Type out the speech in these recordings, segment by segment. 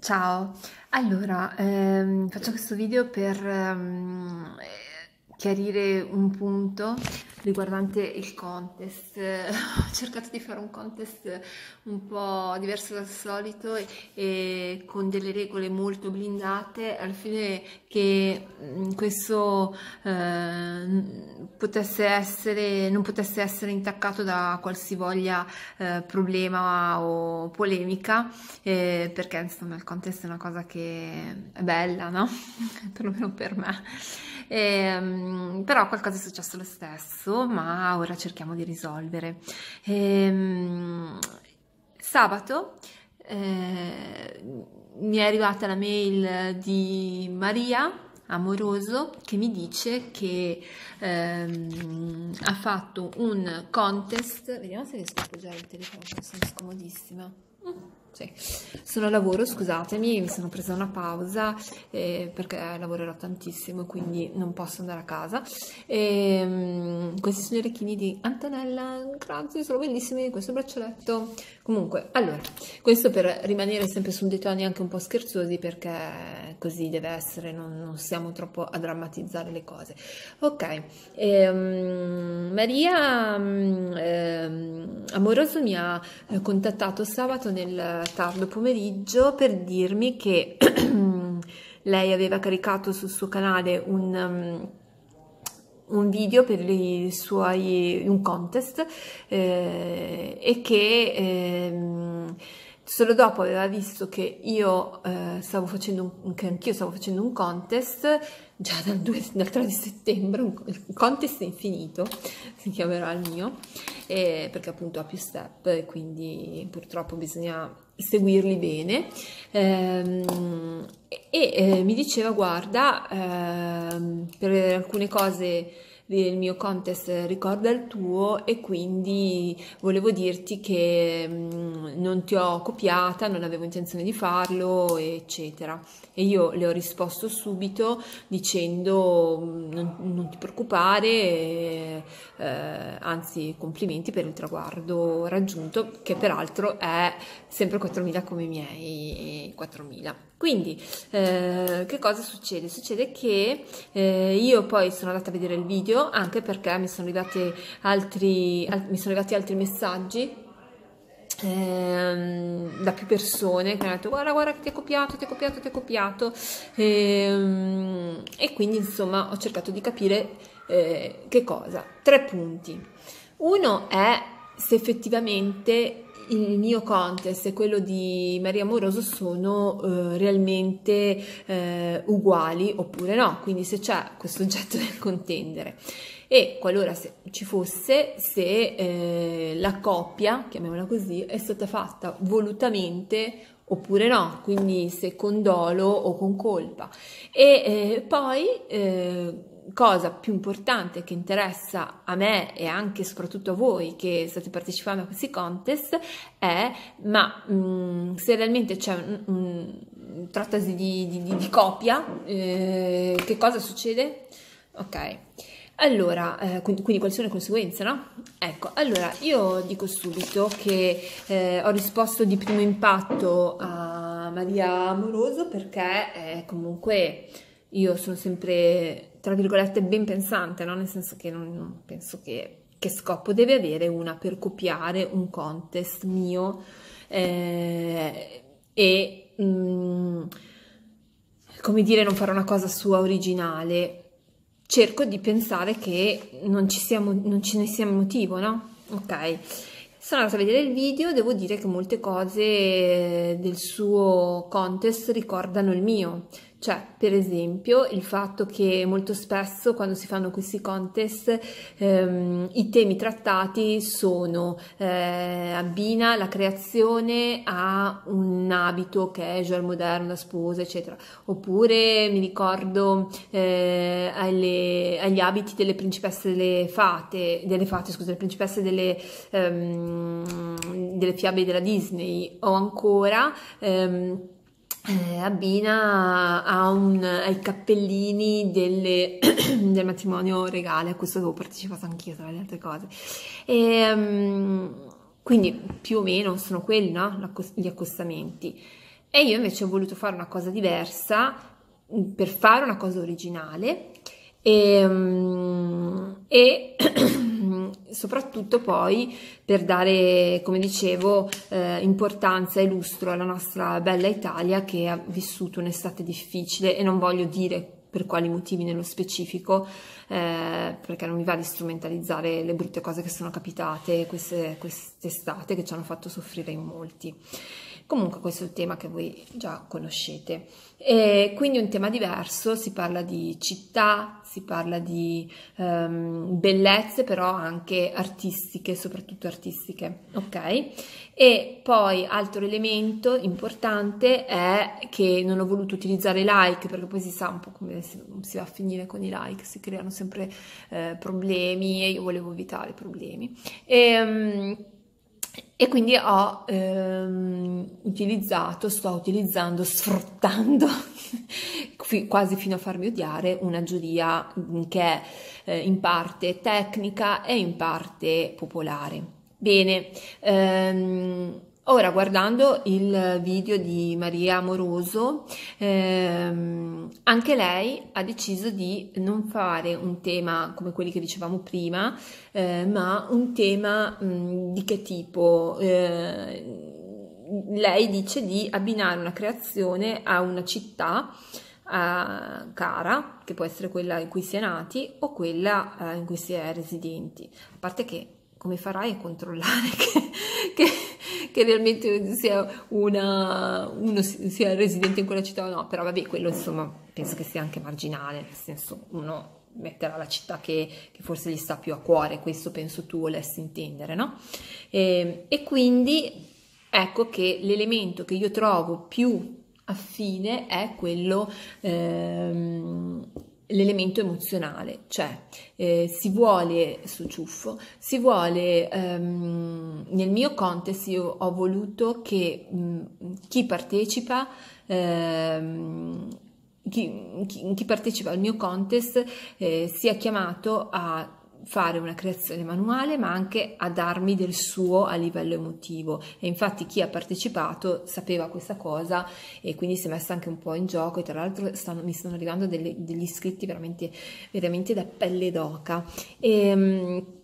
Ciao, allora ehm, faccio questo video per ehm, chiarire un punto riguardante il contest. Ho cercato di fare un contest un po' diverso dal solito e, con delle regole molto blindate, al fine che mm, questo eh, potesse essere, non potesse essere intaccato da qualsivoglia eh, problema o polemica, eh, perché insomma il contest è una cosa che è bella, no? Perlomeno per me. E, ehm, però qualcosa è successo lo stesso, ma ora cerchiamo di risolvere. Ehm, sabato eh, mi è arrivata la mail di Maria amoroso che mi dice che ehm, ha fatto un contest. Vediamo se riesco a appoggiare il telefono sono scomodissima sì. Sono a lavoro, scusatemi, mi sono presa una pausa eh, perché lavorerò tantissimo, quindi non posso andare a casa. E, um, questi sono i orecchini di Antonella, grazie, sono bellissimi, questo braccialetto. Comunque, allora, questo per rimanere sempre su dei toni anche un po' scherzosi perché così deve essere, non, non stiamo troppo a drammatizzare le cose. Ok, e, um, Maria um, Amoroso mi ha contattato sabato nel tardo pomeriggio per dirmi che lei aveva caricato sul suo canale un, um, un video per i suoi, un contest eh, e che eh, solo dopo aveva visto che io eh, stavo facendo un, che anch'io stavo facendo un contest già dal, 2, dal 3 di settembre, un, contest infinito si chiamerà il mio eh, perché appunto ha più step quindi purtroppo bisogna seguirli bene. Ehm, e eh, mi diceva guarda ehm, per alcune cose il mio contest ricorda il tuo e quindi volevo dirti che mm, non ti ho copiata, non avevo intenzione di farlo, eccetera. E io le ho risposto subito dicendo mm, non, non ti preoccupare, eh, anzi complimenti per il traguardo raggiunto, che peraltro è sempre 4.000 come i miei 4.000. Quindi, eh, che cosa succede? Succede che eh, io poi sono andata a vedere il video anche perché mi sono arrivati altri, al, mi sono arrivati altri messaggi ehm, da più persone che hanno detto guarda guarda ti ho copiato, ti ho copiato, ti ho copiato ehm, e quindi insomma ho cercato di capire eh, che cosa. Tre punti. Uno è se effettivamente il mio contest e quello di Maria Moroso sono eh, realmente eh, uguali oppure no, quindi se c'è questo oggetto da contendere. E qualora ci fosse se eh, la coppia, chiamiamola così, è stata fatta volutamente oppure no, quindi se con dolo o con colpa. E eh, poi eh, cosa più importante che interessa a me e anche e soprattutto a voi che state partecipando a questi contest è ma mh, mm, se realmente c'è un, trattasi di, di, di, di copia eh, che cosa succede? ok allora, eh, quindi, quindi, quali sono le conseguenze, no? Ecco, allora io dico subito che eh, ho risposto di primo impatto a Maria Amoroso perché eh, comunque io sono sempre, tra virgolette, ben pensante, no? nel senso che non, non penso che, che, scopo deve avere una per copiare un contest mio eh, e, mh, mm, come dire, non fare una cosa sua originale. Cerco di pensare che non, ci sia, non ce ne sia motivo, no? Ok. Sono andata a vedere il video, devo dire che molte cose del suo contest ricordano il mio cioè, per esempio, il fatto che molto spesso quando si fanno questi contest ehm, i temi trattati sono eh, abbina la creazione a un abito casual, moderno, da sposa, eccetera. Oppure mi ricordo eh, alle, agli abiti delle principesse delle fate, delle fate, scusa, delle principesse delle, ehm, delle fiabe della Disney, o ancora ehm, eh, abbina un, ai cappellini delle, del matrimonio regale, a questo avevo partecipato anch'io tra le altre cose. E, um, quindi più o meno sono quelli no? gli accostamenti. e io invece ho voluto fare una cosa diversa mm, per fare una cosa originale e, mm, e soprattutto poi per dare, come dicevo, eh, importanza e lustro alla nostra bella Italia che ha vissuto un'estate difficile e non voglio dire per quali motivi nello specifico, eh, perché non mi va di strumentalizzare le brutte cose che sono capitate queste, quest'estate che ci hanno fatto soffrire in molti. Comunque questo è il tema che voi già conoscete. E quindi un tema diverso, si parla di città, si parla di um, bellezze però anche artistiche, soprattutto artistiche, ok? E poi altro elemento importante è che non ho voluto utilizzare i like perché poi si sa un po' come si, va a finire con i like, si creano sempre eh, problemi e io volevo evitare problemi. E, um, e quindi ho ehm, utilizzato, sto utilizzando, sfruttando quasi fino a farmi odiare una giuria che è eh, in parte tecnica e in parte popolare. Bene, ehm, Ora, guardando il video di Maria Amoroso, ehm, anche lei ha deciso di non fare un tema come quelli che dicevamo prima, eh, ma un tema mh, di che tipo? Eh, lei dice di abbinare una creazione a una città cara, che può essere quella in cui si è nati o quella eh, in cui si è residenti. A parte che come farai a controllare che, che, che realmente sia una, uno sia residente in quella città o no? Però vabbè, quello insomma penso che sia anche marginale, nel senso uno metterà la città che, che forse gli sta più a cuore, questo penso tu volessi intendere, no? E, ehm, e quindi ecco che l'elemento che io trovo più affine è quello ehm, l'elemento emozionale, cioè eh, si vuole su ciuffo, si vuole ehm, nel mio contest io ho voluto che mh, chi partecipa ehm, chi, chi, chi, partecipa al mio contest eh, sia chiamato a fare una creazione manuale ma anche a darmi del suo a livello emotivo. E infatti chi ha partecipato sapeva questa cosa e quindi si è messa anche un po' in gioco e tra l'altro mi stanno arrivando delle, degli iscritti veramente, veramente da pelle d'oca. E, ehm,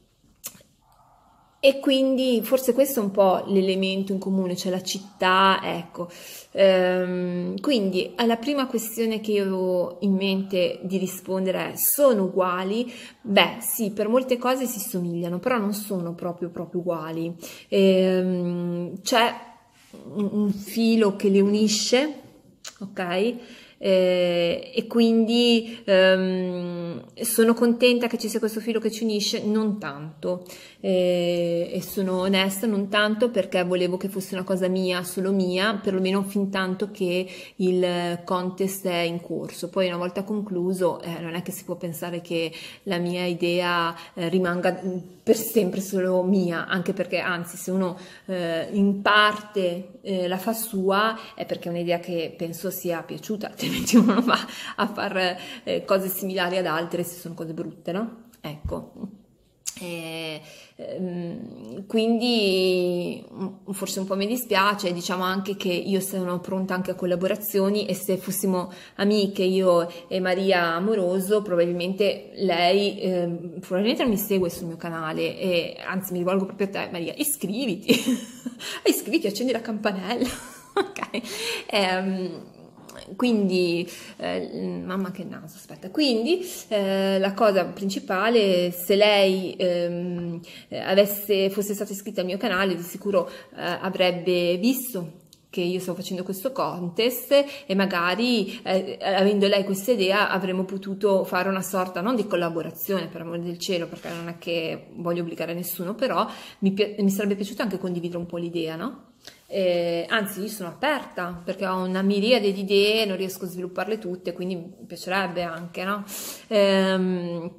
e quindi forse questo è un po' l'elemento in comune, cioè la città, ecco. Ehm, quindi alla prima questione che io avevo in mente di rispondere è sono uguali? Beh sì, per molte cose si somigliano, però non sono proprio, proprio uguali. Ehm, c'è un, filo che le unisce, ok? Eh, e quindi ehm, sono contenta che ci sia questo filo che ci unisce, non tanto eh, e sono onesta, non tanto perché volevo che fosse una cosa mia, solo mia, perlomeno fin tanto che il contest è in corso. Poi una volta concluso eh, non è che si può pensare che la mia idea eh, rimanga per sempre solo mia, anche perché anzi se uno eh, in parte eh, la fa sua è perché è un'idea che penso sia piaciuta, altrimenti uno va a fare eh, cose similari ad altre se sono cose brutte, no? Ecco. E, ehm, quindi mm, forse un po' mi dispiace, diciamo anche che io sono pronta anche a collaborazioni e se fossimo amiche io e Maria Amoroso probabilmente lei eh, probabilmente non mi segue sul mio canale e anzi mi rivolgo proprio a te Maria, iscriviti, iscriviti, accendi la campanella, ok? Um, quindi, eh, mamma che naso, aspetta, quindi eh, la cosa principale, se lei ehm, avesse, fosse stata iscritta al mio canale, di sicuro eh, avrebbe visto che io sto facendo questo contest e magari eh, avendo lei questa idea avremmo potuto fare una sorta non di collaborazione per amore del cielo perché non è che voglio obbligare nessuno però mi, mi sarebbe piaciuto anche condividere un po' l'idea no? Eh, anzi, io sono aperta perché ho una miriade di idee, non riesco a svilupparle tutte, quindi mi piacerebbe anche, no? Ehm,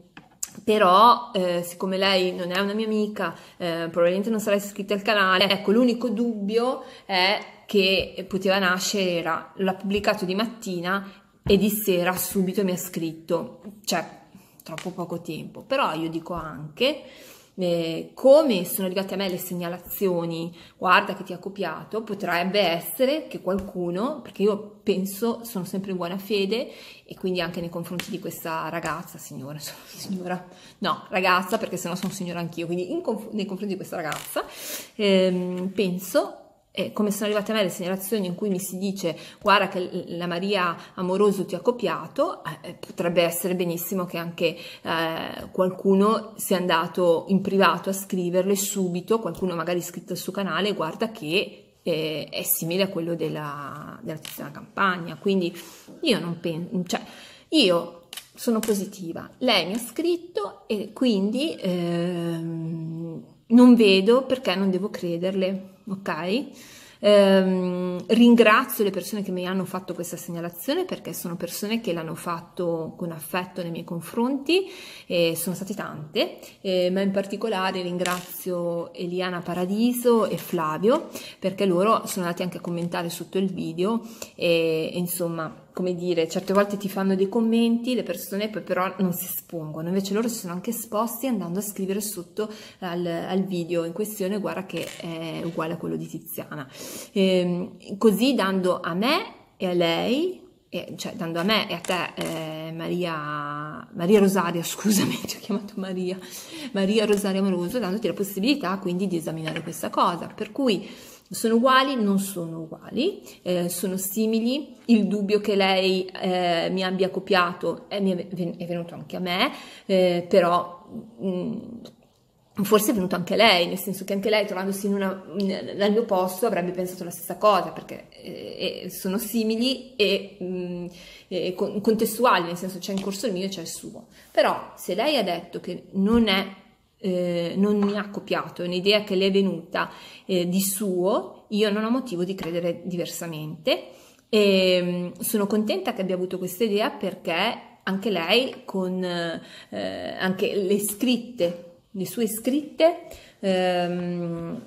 però, eh, siccome lei non è una mia amica, eh, probabilmente non sarà iscritta al canale, ecco, l'unico dubbio è che poteva nascere, era, l'ha pubblicato di mattina e di sera subito mi ha scritto, cioè, troppo poco tempo. Però io dico anche eh, come sono arrivate a me le segnalazioni, guarda che ti ha copiato, potrebbe essere che qualcuno, perché io penso, sono sempre in buona fede e quindi anche nei confronti di questa ragazza, signora, signora, no, ragazza perché sennò sono signora anch'io, quindi conf- nei confronti di questa ragazza ehm, penso e come sono arrivate a me le segnalazioni in cui mi si dice guarda che la Maria Amoroso ti ha copiato, eh, potrebbe essere benissimo che anche eh, qualcuno sia andato in privato a scriverle subito, qualcuno magari iscritto al suo canale, guarda che eh, è simile a quello della, della terza campagna. Quindi io non penso, cioè io sono positiva, lei mi ha scritto e quindi ehm, non vedo perché non devo crederle ok? Eh, ringrazio le persone che mi hanno fatto questa segnalazione perché sono persone che l'hanno fatto con affetto nei miei confronti e sono state tante, eh, ma in particolare ringrazio Eliana Paradiso e Flavio perché loro sono andati anche a commentare sotto il video e, e insomma come dire, certe volte ti fanno dei commenti, le persone poi però non si espongono, invece loro si sono anche esposti andando a scrivere sotto al, al video in questione, guarda che è uguale a quello di Tiziana. E, ehm, così dando a me e a lei eh, cioè dando a me e a te eh, Maria, Maria Rosaria, scusami, ti ho chiamato Maria, Maria Rosaria Amoroso, dandoti la possibilità quindi di esaminare questa cosa. Per cui sono uguali? Non sono uguali, eh, sono simili. Il dubbio che lei eh, mi abbia copiato è, è, venuto anche a me, eh, però mh, mm, forse è venuto anche lei, nel senso che anche lei trovandosi una, nel mio posto avrebbe pensato la stessa cosa, perché eh, sono simili e, mh, mm, e contestuali, nel senso c'è in corso il mio e c'è il suo. Però se lei ha detto che non è eh, non mi ha copiato, è un'idea che le è venuta eh, di suo, io non ho motivo di credere diversamente. E mm, sono contenta che abbia avuto questa idea perché anche lei, con eh, anche le scritte, le sue scritte, ehm,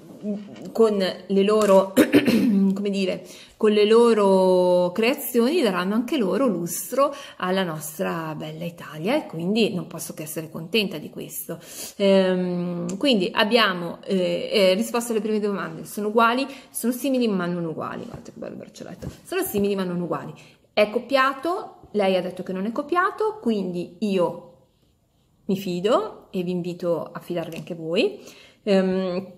con le loro, come dire, con le loro creazioni daranno anche loro lustro alla nostra bella Italia e quindi non posso che essere contenta di questo. Ehm, quindi abbiamo eh, eh, risposto alle prime domande, sono uguali, sono simili ma non uguali, guardate che bello braccialetto, sono simili ma non uguali. È copiato, lei ha detto che non è copiato, quindi io mi fido e vi invito a fidarvi anche voi. Ehm,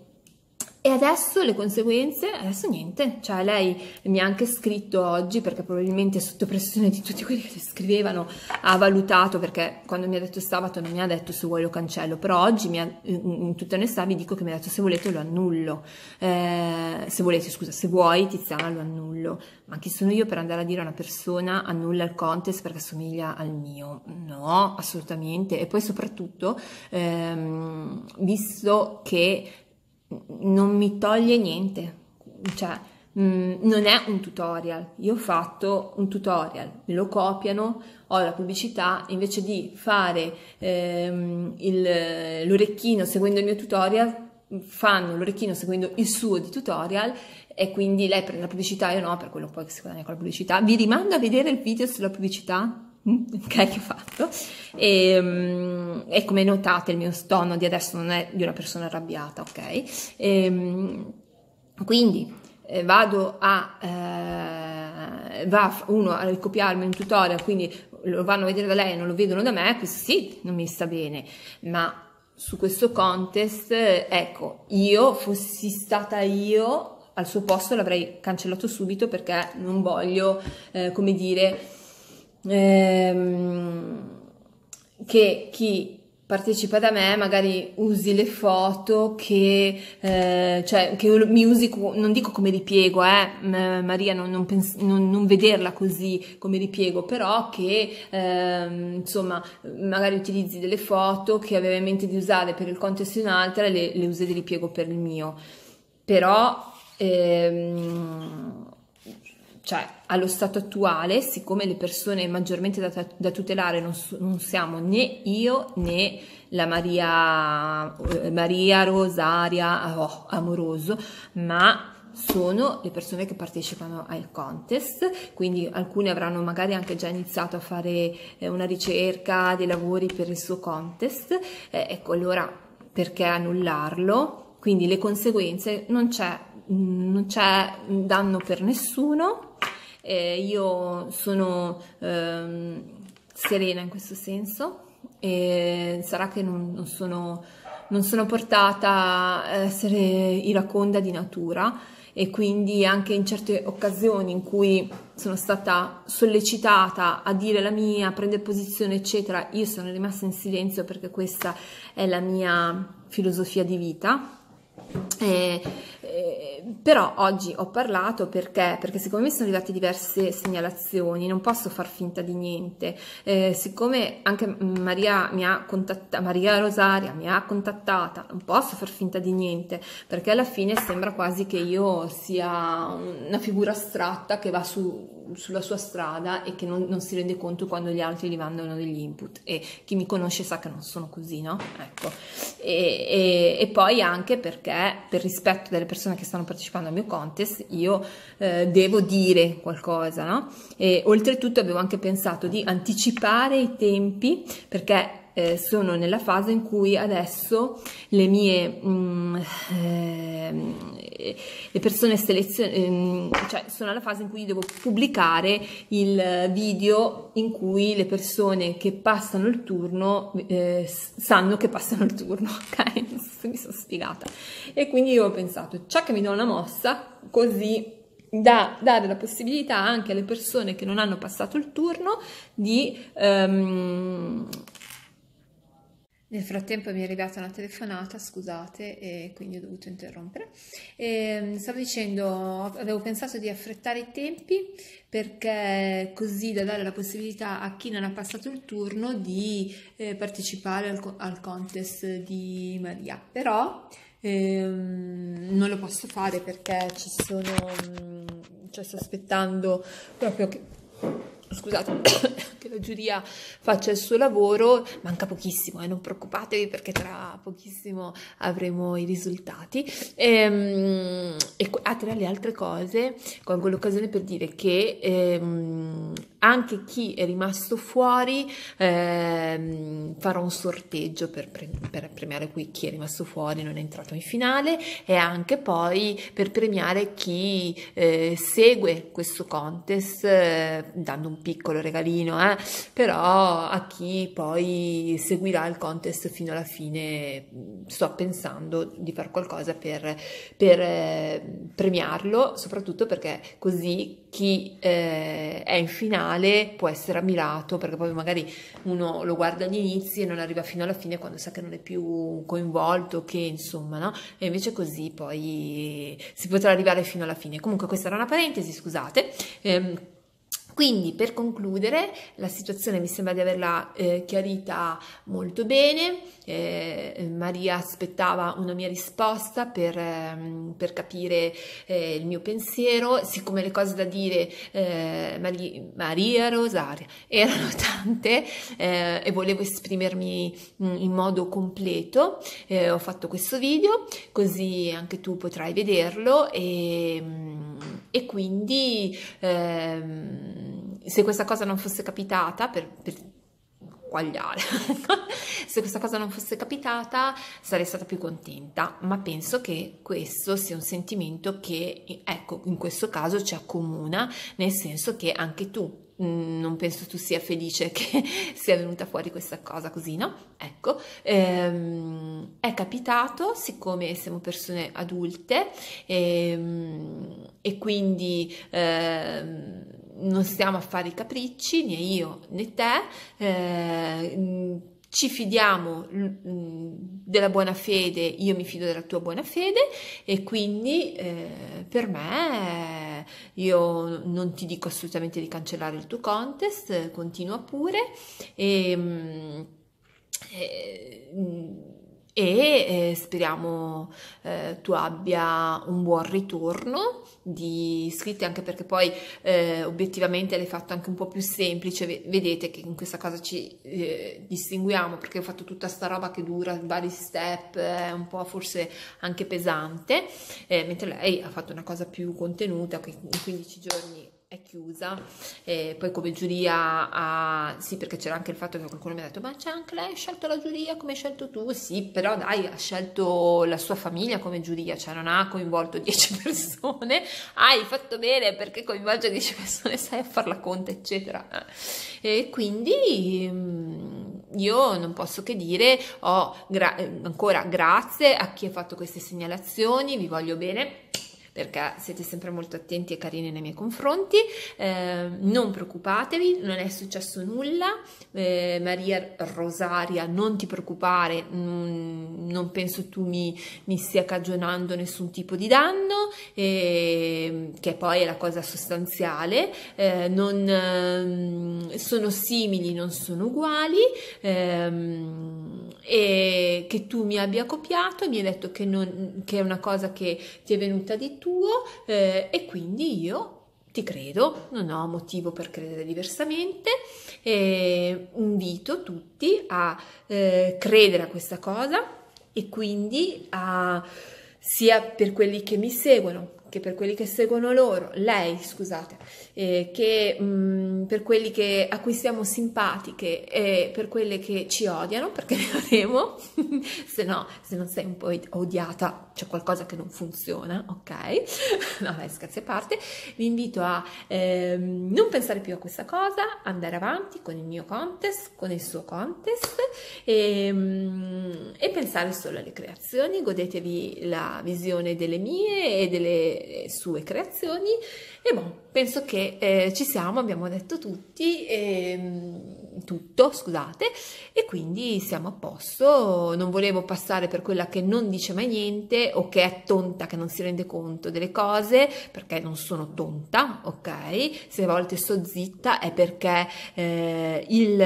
e adesso le conseguenze, adesso niente, cioè lei mi ha anche scritto oggi perché probabilmente sotto pressione di tutti quelli che le scrivevano ha valutato perché quando mi ha detto sabato non mi ha detto se vuoi lo cancello, però oggi ha, in tutta onestà vi dico che mi ha detto se volete lo annullo, eh, se volete scusa, se vuoi Tiziana lo annullo, ma chi sono io per andare a dire a una persona annulla il contest perché assomiglia al mio? No, assolutamente. E poi soprattutto ehm, visto che non mi toglie niente, cioè mh, mm, non è un tutorial, io ho fatto un tutorial, me lo copiano, ho la pubblicità, invece di fare ehm, il, l'orecchino seguendo il mio tutorial, fanno l'orecchino seguendo il suo di tutorial e quindi lei prende la pubblicità, io no, per quello poi che si guadagna con la pubblicità. Vi rimando a vedere il video sulla pubblicità ok che ho fatto? E, um, e, come notate il mio tono di adesso non è di una persona arrabbiata ok? E, um, quindi eh, vado a eh, va uno a ricopiarmi un tutorial quindi lo vanno a vedere da lei e non lo vedono da me questo sì non mi sta bene. Ma su questo contest ecco io fossi stata io al suo posto l'avrei cancellato subito perché non voglio eh, come dire ehm, che chi partecipa da me magari usi le foto che, eh, cioè, che mi usi, non dico come ripiego, eh, Maria, non, non, pens- non, non, vederla così come ripiego, però che eh, insomma magari utilizzi delle foto che avevo in mente di usare per il contest in un'altra e le, le usi di ripiego per il mio. Però ehm, cioè allo stato attuale, siccome le persone maggiormente da, da tutelare non, non, siamo né io né la Maria, eh, Maria Rosaria oh, Amoroso, ma sono le persone che partecipano al contest, quindi alcune avranno magari anche già iniziato a fare eh, una ricerca dei lavori per il suo contest. Eh, ecco, allora perché annullarlo, quindi le conseguenze non c'è, non c'è danno per nessuno, eh, io sono ehm, serena in questo senso e sarà che non, non, sono, non sono portata a essere iraconda di natura e quindi anche in certe occasioni in cui sono stata sollecitata a dire la mia, a prendere posizione, eccetera, io sono rimasta in silenzio perché questa è la mia filosofia di vita. E, però oggi ho parlato perché? Perché siccome mi sono arrivate diverse segnalazioni, non posso far finta di niente. Eh, siccome anche Maria mi ha contattata, Maria Rosaria mi ha contattata, non posso far finta di niente, perché alla fine sembra quasi che io sia una figura astratta che va su sulla sua strada e che non, non, si rende conto quando gli altri gli mandano degli input e chi mi conosce sa che non sono così, no? Ecco. E, e, e poi anche perché per rispetto delle persone che stanno partecipando al mio contest io eh, devo dire qualcosa, no? E oltretutto avevo anche pensato di anticipare i tempi perché eh, sono nella fase in cui adesso le mie mh, mm, eh, le persone selezionate, eh, cioè sono alla fase in cui devo pubblicare il video in cui le persone che passano il turno eh, sanno che passano il turno, ok? Mi sono spiegata. E quindi io ho pensato, ciò che mi do una mossa, così da dare la possibilità anche alle persone che non hanno passato il turno di um, nel frattempo mi è arrivata una telefonata, scusate, e quindi ho dovuto interrompere. E, ehm, stavo dicendo, avevo pensato di affrettare i tempi perché così da dare la possibilità a chi non ha passato il turno di eh, partecipare al, al, contest di Maria. Però ehm, non lo posso fare perché ci sono, cioè sto aspettando proprio che scusate, che la giuria faccia il suo lavoro, manca pochissimo, eh, non preoccupatevi perché tra pochissimo avremo i risultati. Ehm, e, e ah, tra le altre cose, colgo l'occasione per dire che ehm, anche chi è rimasto fuori ehm, farò un sorteggio per, pre- per, premiare qui chi è rimasto fuori, non è entrato in finale e anche poi per premiare chi eh, segue questo contest eh, dando un piccolo regalino, eh, però a chi poi seguirà il contest fino alla fine sto pensando di fare qualcosa per, per eh, premiarlo, soprattutto perché così chi eh, è in finale può essere ammirato, perché poi magari uno lo guarda agli inizi e non arriva fino alla fine quando sa che non è più coinvolto, che insomma, no? E invece così poi si potrà arrivare fino alla fine. Comunque questa era una parentesi, scusate. Eh, quindi per concludere la situazione mi sembra di averla eh, chiarita molto bene, eh, Maria aspettava una mia risposta per, ehm, per capire eh, il mio pensiero, siccome le cose da dire eh, Maria, Maria, Rosaria erano tante eh, e volevo esprimermi mm, in modo completo, eh, ho fatto questo video così anche tu potrai vederlo e, mm, e quindi ehm, se questa cosa non fosse capitata per, per. Se questa cosa non fosse capitata sarei stata più contenta, ma penso che questo sia un sentimento che, ecco, in questo caso ci accomuna, nel senso che anche tu non penso tu sia felice che sia venuta fuori questa cosa così, no? Ecco, ehm, è capitato, siccome siamo persone adulte ehm, e quindi ehm, non stiamo a fare i capricci, né io né te, eh, ci fidiamo della buona fede, io mi fido della tua buona fede e quindi eh, per me io non ti dico assolutamente di cancellare il tuo contest, continua pure e, mm, e mm, e eh, speriamo eh, tu abbia un buon ritorno di iscritti anche perché poi eh, obiettivamente l'hai fatto anche un po' più semplice. Vedete che in questa cosa ci eh, distinguiamo perché ho fatto tutta sta roba che dura vari step è un po' forse anche pesante. Eh, mentre lei ha fatto una cosa più contenuta che in 15 giorni è chiusa. E poi come giuria, ha... sì, perché c'era anche il fatto che qualcuno mi ha detto: Ma c'è anche lei ha scelto la giuria come hai scelto tu? Sì, però dai, ha scelto la sua famiglia come giuria, cioè non ha coinvolto 10 persone. Hai fatto bene perché coinvolge 10 persone, sai a far la conta, eccetera. E quindi mm, io non posso che dire: oh, gra- ancora grazie a chi ha fatto queste segnalazioni, vi voglio bene perché siete sempre molto attenti e carini nei miei confronti. Eh, non preoccupatevi, non è successo nulla. Eh, Maria Rosaria, non ti preoccupare, mh, non penso tu mi, mi, stia cagionando nessun tipo di danno, eh, che poi è la cosa sostanziale. Eh, non, ehm, sono simili, non sono uguali. Ehm, e che tu mi abbia copiato, mi hai detto che, non, che è una cosa che ti è venuta di tuo eh, e quindi io ti credo, non ho motivo per credere diversamente e invito tutti a eh, credere a questa cosa e quindi a, sia per quelli che mi seguono che per quelli che seguono loro, lei, scusate, eh, che mh, mm, per quelli che, a cui siamo simpatiche e per quelle che ci odiano, perché ne avremo, se no, se non sei un po' odiata, c'è qualcosa che non funziona, ok? no, dai, scherzi a parte, vi invito a eh, non pensare più a questa cosa, andare avanti con il mio contest, con il suo contest e, mh, mm, e pensare solo alle creazioni, godetevi la visione delle mie e delle sue creazioni. E boh, penso che eh, ci siamo, abbiamo detto tutti, ehm, tutto, scusate, e quindi siamo a posto. Non volevo passare per quella che non dice mai niente o che è tonta, che non si rende conto delle cose, perché non sono tonta, ok? Se a volte sto zitta è perché eh, il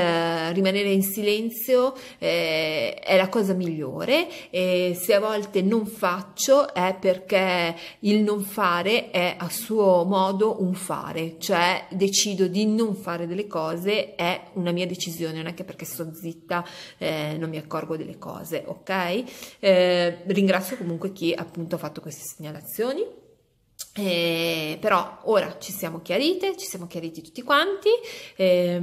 rimanere in silenzio eh, è la cosa migliore e se a volte non faccio è perché il non fare è a suo modo un fare, cioè decido di non fare delle cose, è una mia decisione, non è che perché sto zitta eh, non mi accorgo delle cose, ok? Eh, ringrazio comunque chi appunto ha fatto queste segnalazioni. Eh, però ora ci siamo chiarite, ci siamo chiariti tutti quanti. Eh,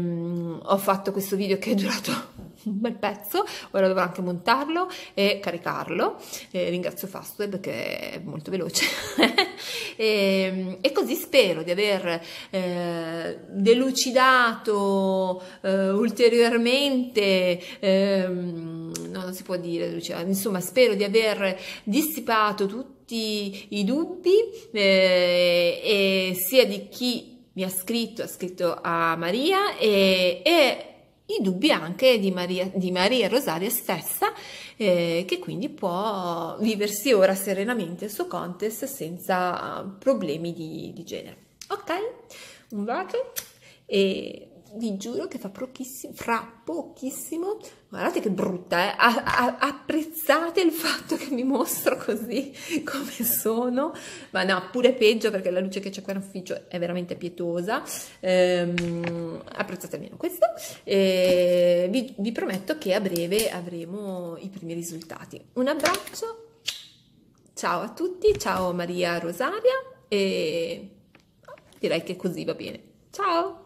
ho fatto questo video che è durato un bel pezzo, ora dovrò anche montarlo e caricarlo. Eh, ringrazio Fastweb che è molto veloce. e, e, così spero di aver eh, delucidato eh, ulteriormente, ehm, no, non si può dire, insomma spero di aver dissipato tutti i dubbi eh, e sia di chi mi ha scritto, ha scritto a Maria e, e i dubbi anche di Maria, di Maria Rosaria stessa, eh, che quindi può viversi ora serenamente il suo contest senza problemi di, di genere. Ok, un bacio e vi giuro che fa pochissimo, fra pochissimo, guardate che brutta, eh? A, a, apprezzate il fatto che mi mostro così come sono, ma no, pure peggio perché la luce che c'è qua in ufficio è veramente pietosa, ehm, apprezzate almeno questo, e vi, vi prometto che a breve avremo i primi risultati. Un abbraccio, ciao a tutti, ciao Maria Rosaria e direi che così va bene. Ciao!